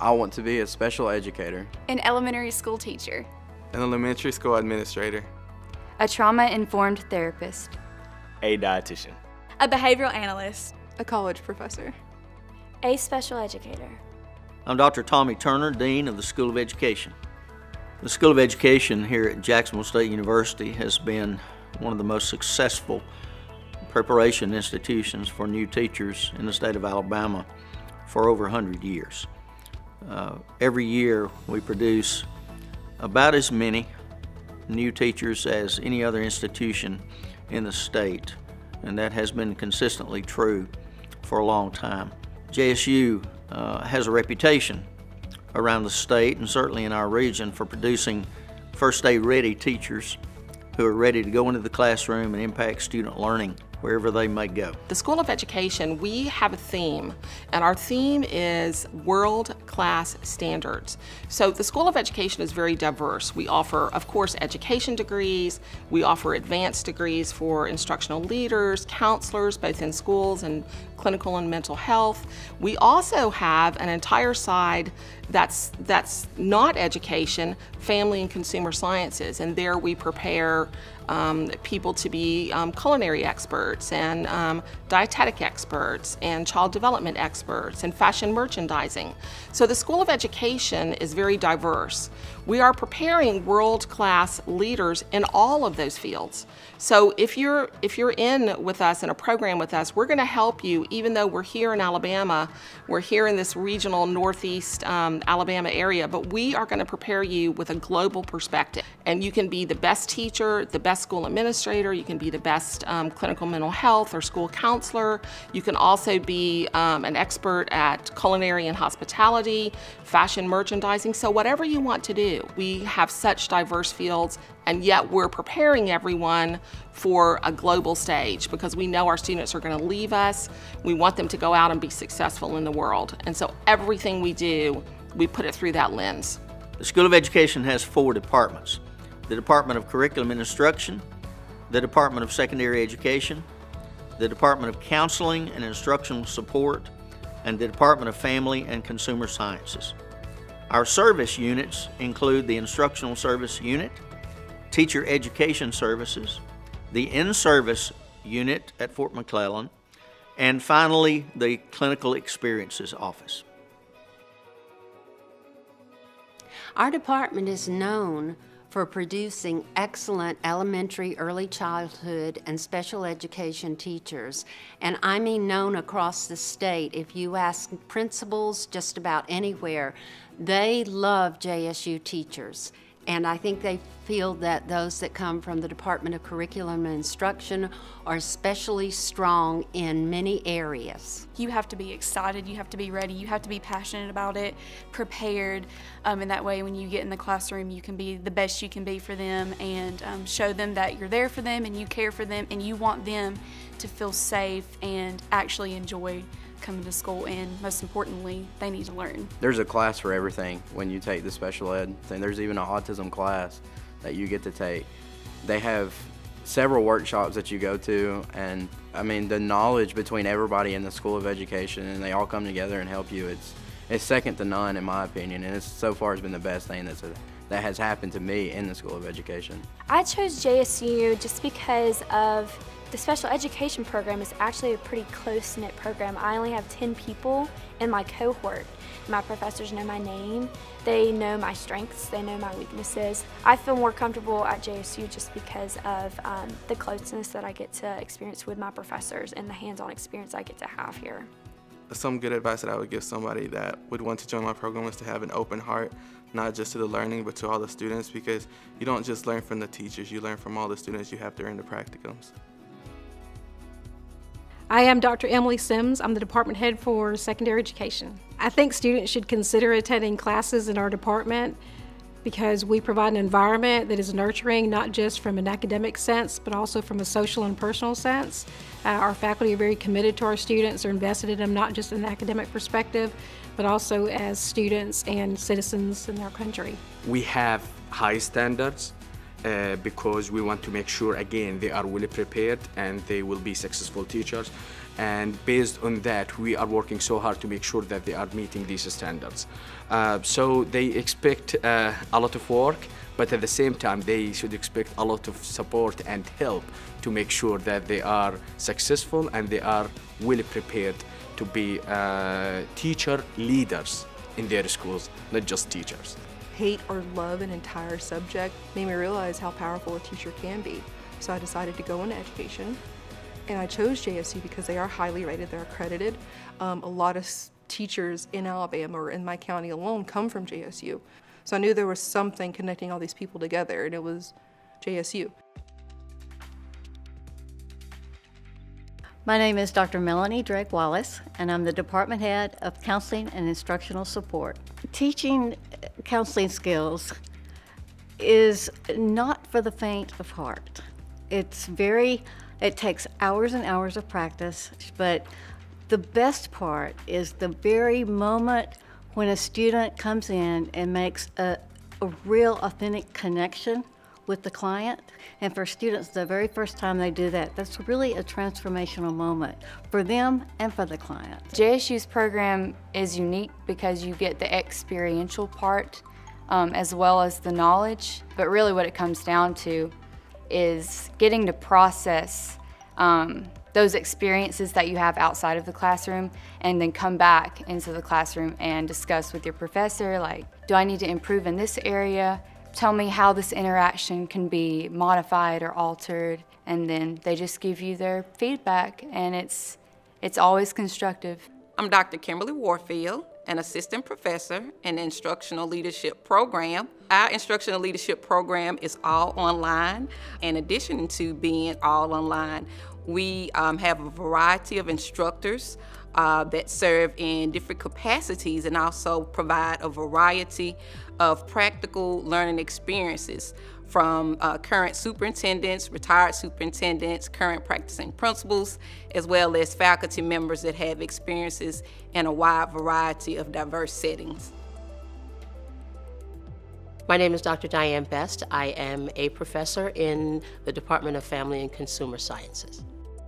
I want to be a special educator, an elementary school teacher, an elementary school administrator, a trauma-informed therapist, a dietitian, a behavioral analyst, a college professor, a special educator. I'm Dr. Tommy Turner, Dean of the School of Education. The School of Education here at Jacksonville State University has been one of the most successful preparation institutions for new teachers in the state of Alabama for over 100 years. Uh, every year we produce about as many new teachers as any other institution in the state, and that has been consistently true for a long time. JSU uh, has a reputation around the state and certainly in our region for producing first day ready teachers who are ready to go into the classroom and impact student learning wherever they may go. The School of Education, we have a theme, and our theme is world-class standards. So the School of Education is very diverse. We offer, of course, education degrees, we offer advanced degrees for instructional leaders, counselors, both in schools and clinical and mental health. We also have an entire side that's, that's not education, family and consumer sciences, and there we prepare um, people to be um, culinary experts and um, dietetic experts and child development experts and fashion merchandising. So the School of Education is very diverse. We are preparing world-class leaders in all of those fields. So if you're, if you're in with us in a program with us, we're going to help you even though we're here in Alabama, we're here in this regional northeast um, Alabama area, but we are going to prepare you with a global perspective. And you can be the best teacher, the best school administrator, you can be the best um, clinical mental health or school counselor. You can also be um, an expert at culinary and hospitality, fashion merchandising. So whatever you want to do, we have such diverse fields and yet we're preparing everyone for a global stage because we know our students are going to leave us. We want them to go out and be successful in the world. And so everything we do, we put it through that lens. The School of Education has four departments. The Department of Curriculum and Instruction, the Department of Secondary Education, the Department of Counseling and Instructional Support, and the Department of Family and Consumer Sciences. Our service units include the Instructional Service Unit, Teacher Education Services, the in-service unit at Fort McClellan, and finally, the Clinical Experiences Office. Our department is known for producing excellent elementary, early childhood, and special education teachers. And I mean known across the state. If you ask principals just about anywhere, they love JSU teachers. And I think they feel that those that come from the Department of Curriculum and Instruction are especially strong in many areas. You have to be excited, you have to be ready, you have to be passionate about it, prepared, um, and that way when you get in the classroom you can be the best you can be for them and um, show them that you're there for them and you care for them and you want them to feel safe and actually enjoy coming to school and most importantly they need to learn. There's a class for everything when you take the special ed thing. There's even an autism class that you get to take. They have several workshops that you go to and I mean the knowledge between everybody in the School of Education and they all come together and help you it's it's second to none in my opinion and it's so far has been the best thing that's a, that has happened to me in the School of Education. I chose JSU just because of the special education program is actually a pretty close-knit program. I only have 10 people in my cohort. My professors know my name, they know my strengths, they know my weaknesses. I feel more comfortable at JSU just because of um, the closeness that I get to experience with my professors and the hands-on experience I get to have here. Some good advice that I would give somebody that would want to join my program is to have an open heart, not just to the learning, but to all the students because you don't just learn from the teachers, you learn from all the students you have during the practicums. I am Dr. Emily Sims. I'm the department head for secondary education. I think students should consider attending classes in our department because we provide an environment that is nurturing not just from an academic sense but also from a social and personal sense. Uh, our faculty are very committed to our students, are invested in them not just in an academic perspective but also as students and citizens in our country. We have high standards uh, because we want to make sure again they are well prepared and they will be successful teachers. And based on that we are working so hard to make sure that they are meeting these standards. Uh, so they expect uh, a lot of work but at the same time they should expect a lot of support and help to make sure that they are successful and they are well prepared to be uh, teacher leaders in their schools not just teachers hate or love an entire subject made me realize how powerful a teacher can be. So I decided to go into education. And I chose JSU because they are highly rated, they're accredited. Um, a lot of teachers in Alabama or in my county alone come from JSU. So I knew there was something connecting all these people together, and it was JSU. My name is Dr. Melanie Drake Wallace, and I'm the Department Head of Counseling and Instructional Support. Teaching uh, counseling skills is not for the faint of heart. It's very, it takes hours and hours of practice, but the best part is the very moment when a student comes in and makes a, a real authentic connection with the client. And for students, the very first time they do that, that's really a transformational moment for them and for the client. JSU's program is unique because you get the experiential part um, as well as the knowledge. But really, what it comes down to is getting to process um, those experiences that you have outside of the classroom and then come back into the classroom and discuss with your professor like, do I need to improve in this area? Tell me how this interaction can be modified or altered and then they just give you their feedback and it's it's always constructive. I'm Dr. Kimberly Warfield, an assistant professor in the instructional leadership program. Our instructional leadership program is all online. In addition to being all online, we um, have a variety of instructors uh, that serve in different capacities and also provide a variety of practical learning experiences from uh, current superintendents, retired superintendents, current practicing principals, as well as faculty members that have experiences in a wide variety of diverse settings. My name is Dr. Diane Best. I am a professor in the Department of Family and Consumer Sciences.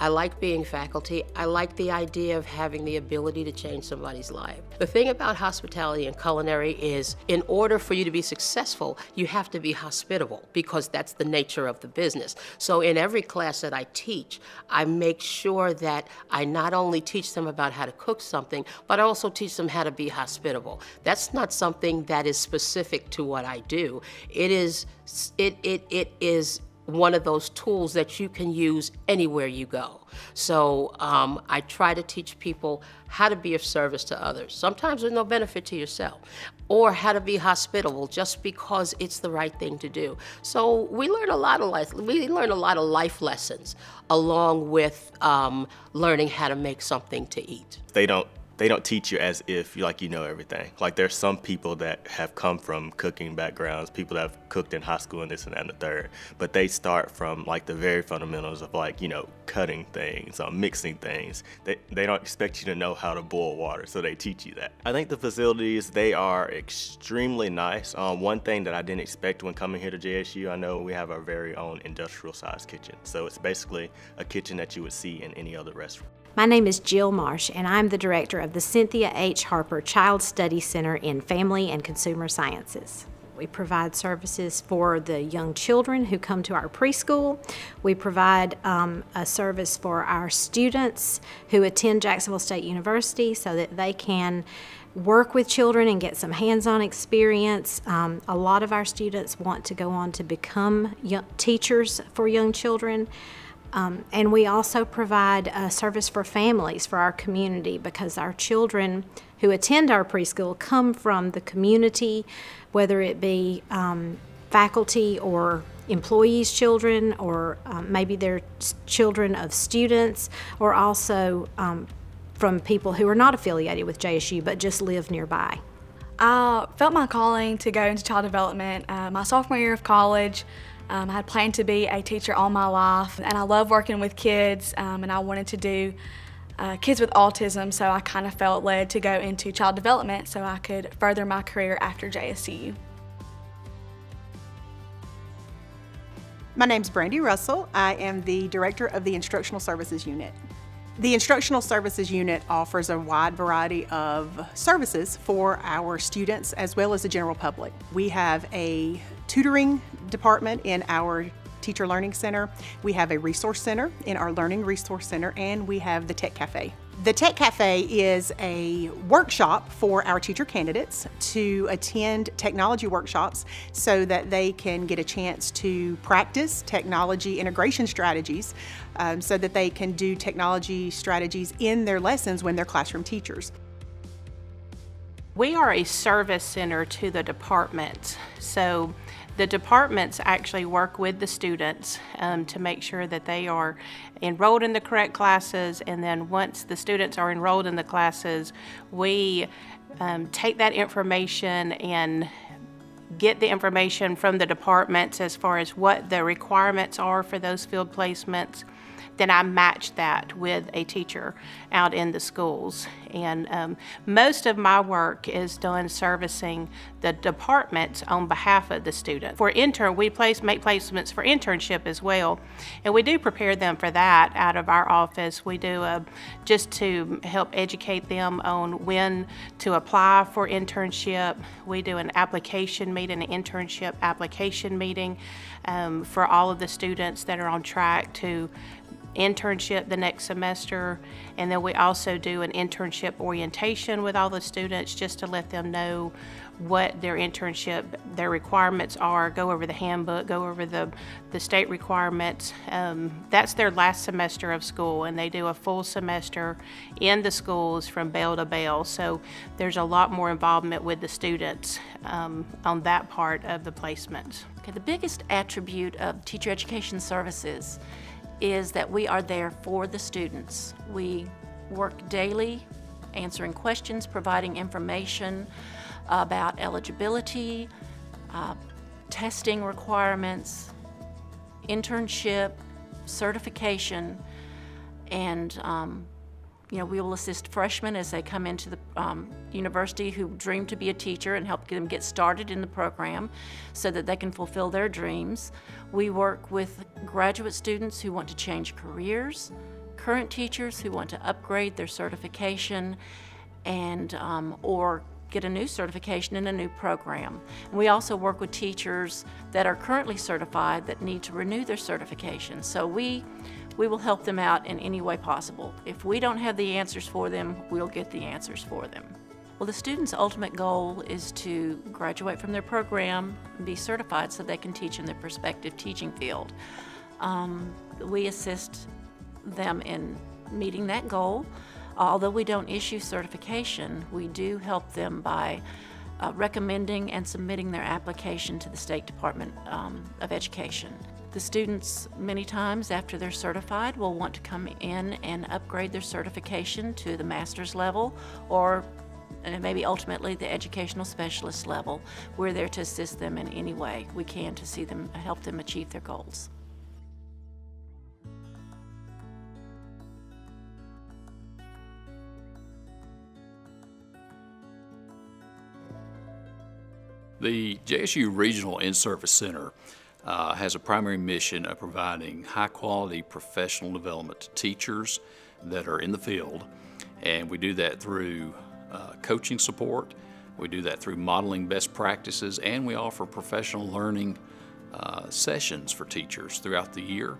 I like being faculty. I like the idea of having the ability to change somebody's life. The thing about hospitality and culinary is in order for you to be successful, you have to be hospitable because that's the nature of the business. So in every class that I teach, I make sure that I not only teach them about how to cook something, but I also teach them how to be hospitable. That's not something that is specific to what I do. It is it it it is one of those tools that you can use anywhere you go. So um, I try to teach people how to be of service to others, sometimes with no benefit to yourself, or how to be hospitable just because it's the right thing to do. So we learn a lot of life, we learn a lot of life lessons along with um, learning how to make something to eat. They don't they don't teach you as if you like you know everything. Like there's some people that have come from cooking backgrounds, people that have cooked in high school and this and that and the third, but they start from like the very fundamentals of like you know cutting things, um, mixing things. They they don't expect you to know how to boil water, so they teach you that. I think the facilities they are extremely nice. Um, one thing that I didn't expect when coming here to JSU, I know we have our very own industrial sized kitchen, so it's basically a kitchen that you would see in any other restaurant. My name is Jill Marsh, and I'm the director of the Cynthia H. Harper Child Study Center in Family and Consumer Sciences. We provide services for the young children who come to our preschool. We provide um, a service for our students who attend Jacksonville State University so that they can work with children and get some hands-on experience. Um, a lot of our students want to go on to become teachers for young children. Um, and we also provide a service for families for our community because our children who attend our preschool come from the community, whether it be um, faculty or employees' children, or um, maybe they're children of students, or also um, from people who are not affiliated with JSU but just live nearby. I felt my calling to go into child development uh, my sophomore year of college. Um, I had planned to be a teacher all my life, and I love working with kids, um, and I wanted to do uh, kids with autism, so I kind of felt led to go into child development so I could further my career after JSU. My name's Brandy Russell. I am the Director of the Instructional Services Unit. The Instructional Services Unit offers a wide variety of services for our students as well as the general public. We have a tutoring department in our Teacher Learning Center, we have a resource center in our Learning Resource Center, and we have the Tech Cafe. The Tech Cafe is a workshop for our teacher candidates to attend technology workshops so that they can get a chance to practice technology integration strategies um, so that they can do technology strategies in their lessons when they're classroom teachers. We are a service center to the departments, So the departments actually work with the students um, to make sure that they are enrolled in the correct classes. And then once the students are enrolled in the classes, we um, take that information and get the information from the departments as far as what the requirements are for those field placements then I match that with a teacher out in the schools. And um, most of my work is done servicing the departments on behalf of the student. For intern, we place make placements for internship as well, and we do prepare them for that out of our office. We do a, just to help educate them on when to apply for internship. We do an application meeting, an internship application meeting um, for all of the students that are on track to internship the next semester. And then we also do an internship orientation with all the students just to let them know what their internship, their requirements are, go over the handbook, go over the, the state requirements. Um, that's their last semester of school, and they do a full semester in the schools from bell to bell. So there's a lot more involvement with the students um, on that part of the placements. Okay, the biggest attribute of teacher education services is that we are there for the students. We work daily answering questions, providing information about eligibility, uh, testing requirements, internship, certification, and um, you know, we will assist freshmen as they come into the um, university who dream to be a teacher and help them get started in the program so that they can fulfill their dreams. We work with graduate students who want to change careers, current teachers who want to upgrade their certification and um, or get a new certification in a new program. And we also work with teachers that are currently certified that need to renew their certification. So we we will help them out in any way possible. If we don't have the answers for them, we'll get the answers for them. Well, the student's ultimate goal is to graduate from their program and be certified so they can teach in their prospective teaching field. Um, we assist them in meeting that goal. Although we don't issue certification, we do help them by uh, recommending and submitting their application to the State Department um, of Education. The students, many times after they're certified, will want to come in and upgrade their certification to the master's level or maybe ultimately the educational specialist level. We're there to assist them in any way we can to see them help them achieve their goals. The JSU Regional In-Service Center uh, has a primary mission of providing high quality professional development to teachers that are in the field. And we do that through uh, coaching support, we do that through modeling best practices, and we offer professional learning uh, sessions for teachers throughout the year.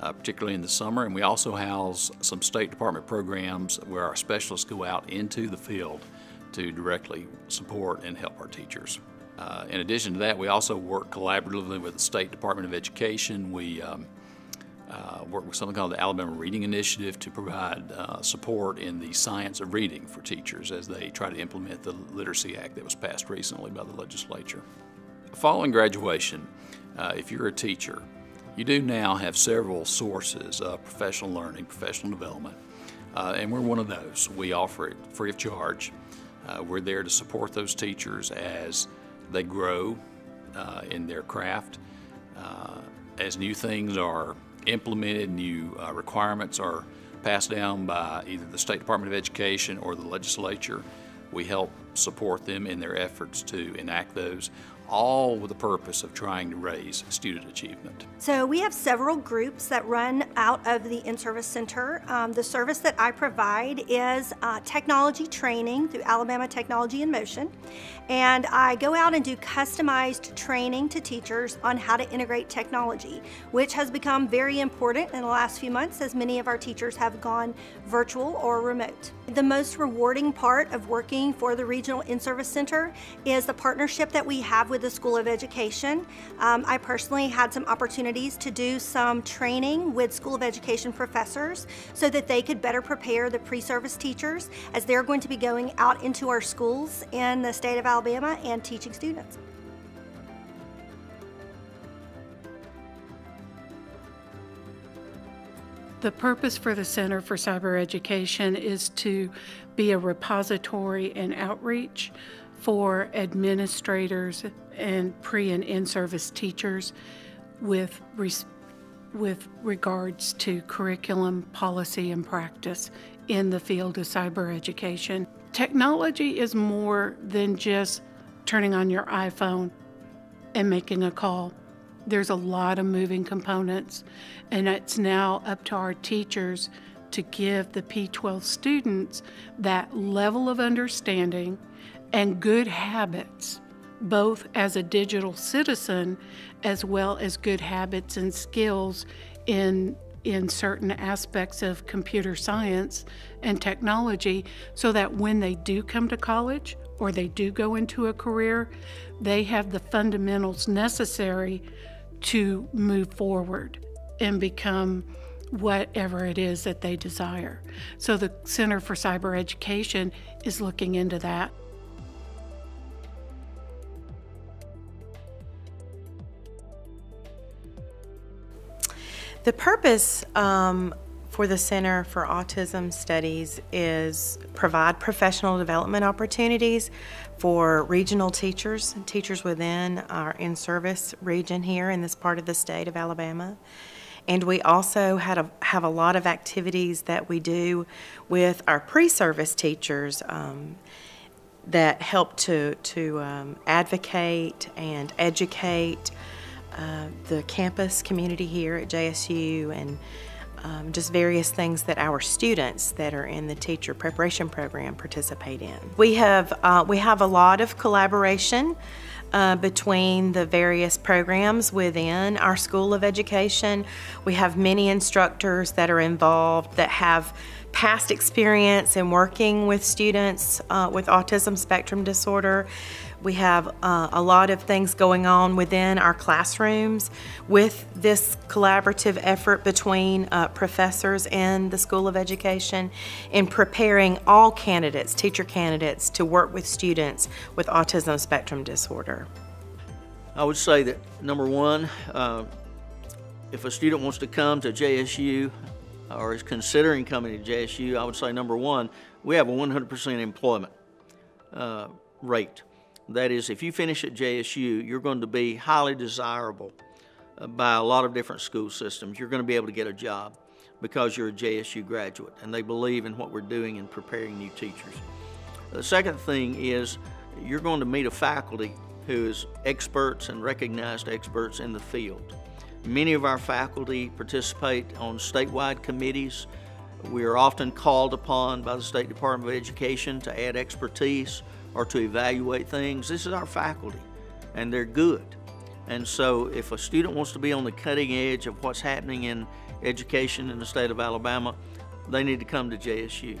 Uh, particularly in the summer, and we also house some State Department programs where our specialists go out into the field to directly support and help our teachers. Uh, in addition to that, we also work collaboratively with the State Department of Education. We um, uh, work with something called the Alabama Reading Initiative to provide uh, support in the science of reading for teachers as they try to implement the Literacy Act that was passed recently by the legislature. Following graduation, uh, if you're a teacher, you do now have several sources of professional learning, professional development, uh, and we're one of those. We offer it free of charge. Uh, we're there to support those teachers as they grow uh, in their craft. Uh, as new things are implemented, new uh, requirements are passed down by either the State Department of Education or the legislature, we help support them in their efforts to enact those, all with the purpose of trying to raise student achievement. So we have several groups that run out of the in-service center. Um, the service that I provide is uh, technology training through Alabama Technology in Motion. And I go out and do customized training to teachers on how to integrate technology, which has become very important in the last few months as many of our teachers have gone virtual or remote. The most rewarding part of working for the Regional In-Service Center is the partnership that we have with the School of Education. Um, I personally had some opportunities to do some training with School of Education professors so that they could better prepare the pre-service teachers as they're going to be going out into our schools in the state of Alabama and teaching students. The purpose for the Center for Cyber Education is to be a repository and outreach for administrators and pre and in-service teachers with with regards to curriculum, policy, and practice in the field of cyber education. Technology is more than just turning on your iPhone and making a call. There's a lot of moving components, and it's now up to our teachers to give the P12 students that level of understanding and good habits, both as a digital citizen as well as good habits and skills in in certain aspects of computer science and technology so that when they do come to college or they do go into a career, they have the fundamentals necessary to move forward and become whatever it is that they desire. So the Center for Cyber Education is looking into that. The purpose um, for the Center for Autism Studies is provide professional development opportunities for regional teachers, teachers within our in-service region here in this part of the state of Alabama. And we also had a, have a lot of activities that we do with our pre-service teachers um, that help to, to um, advocate and educate uh, the campus community here at JSU and um, just various things that our students that are in the teacher preparation program participate in. We have, uh, we have a lot of collaboration uh, between the various programs within our School of Education. We have many instructors that are involved that have past experience in working with students uh, with autism spectrum disorder. We have uh, a lot of things going on within our classrooms with this collaborative effort between uh, professors and the School of Education in preparing all candidates, teacher candidates, to work with students with autism spectrum disorder. I would say that number one, uh, if a student wants to come to JSU or is considering coming to JSU, I would say number one, we have a 100% employment uh, rate. That is, if you finish at JSU, you're going to be highly desirable uh, by a lot of different school systems. You're going to be able to get a job because you're a JSU graduate and they believe in what we're doing in preparing new teachers. The second thing is you're going to meet a faculty who is experts and recognized experts in the field. Many of our faculty participate on statewide committees. We are often called upon by the State Department of Education to add expertise or to evaluate things. This is our faculty, and they're good. And so, if a student wants to be on the cutting edge of what's happening in education in the state of Alabama, they need to come to JSU.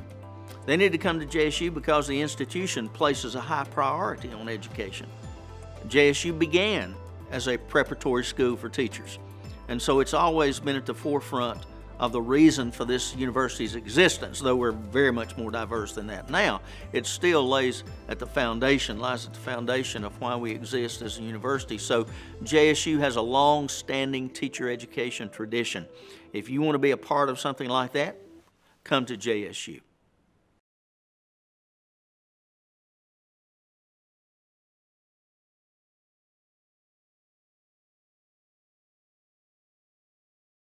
They need to come to JSU because the institution places a high priority on education. JSU began as a preparatory school for teachers, and so it's always been at the forefront of the reason for this university's existence, though we're very much more diverse than that now. It still lays at the foundation, lies at the foundation of why we exist as a university. So JSU has a long-standing teacher education tradition. If you want to be a part of something like that, come to JSU.